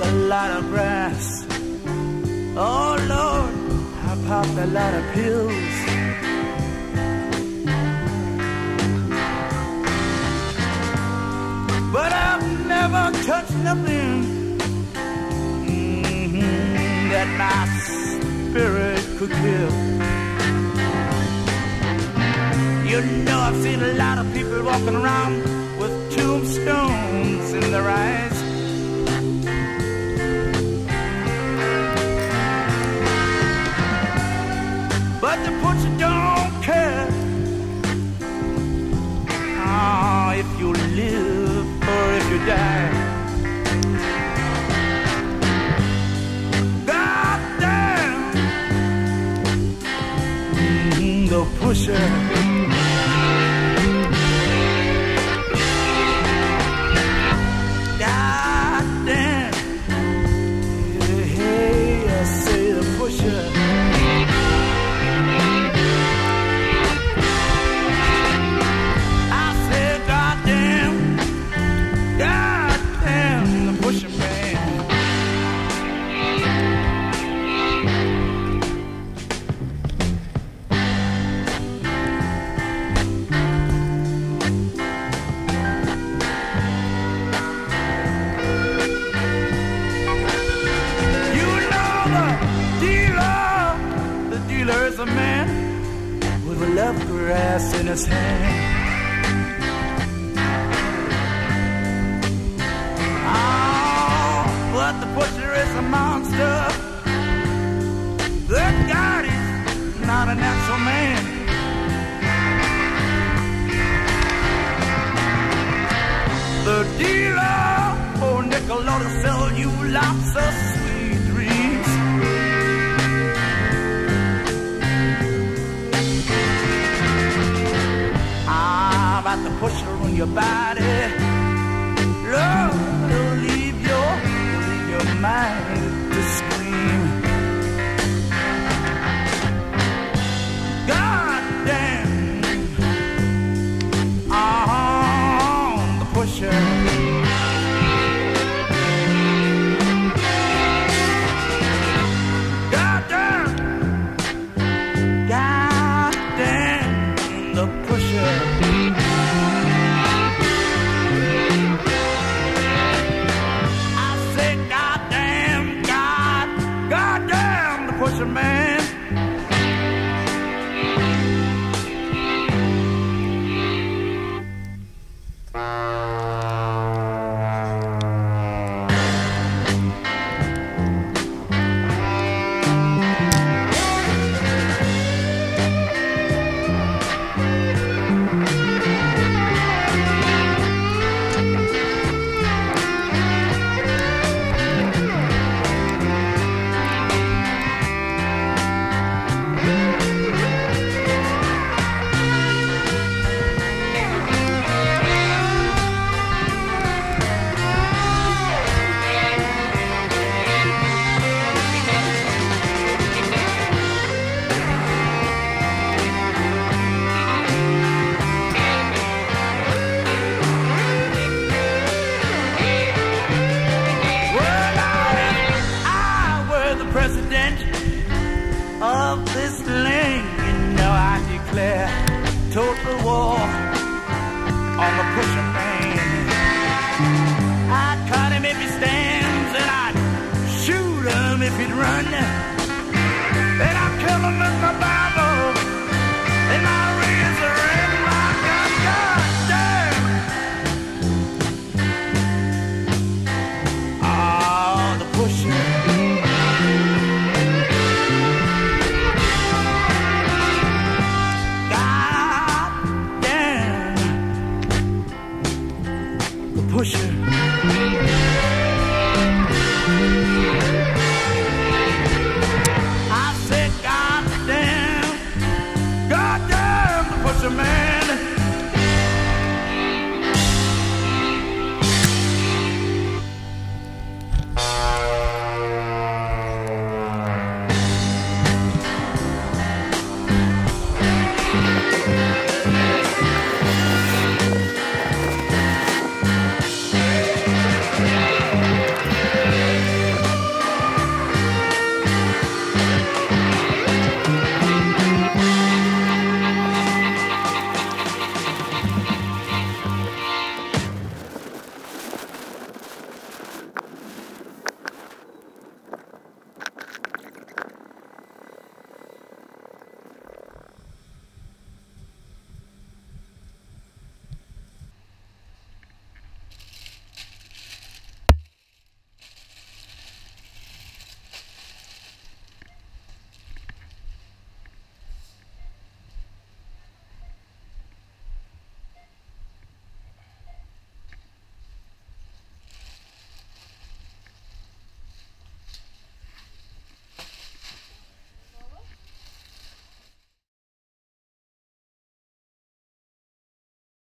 popped a lot of grass. Oh Lord, I popped a lot of pills. But I've never touched nothing mm-hmm, that my spirit could kill. You know, I've seen a lot of people walking around with tombstones The pusher. A love grass in his hand. Oh, but the butcher is a monster. The God is not a your body. Love will leave your, your mind to scream. God damn. Ah, the pusher. The pusher. On the pusher man. I'd cut him if he stands, and I'd shoot him if he'd run. I'd kill him